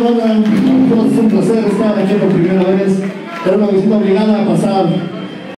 Laura, es un placer estar aquí por primera vez. Era una visita obligada a pasar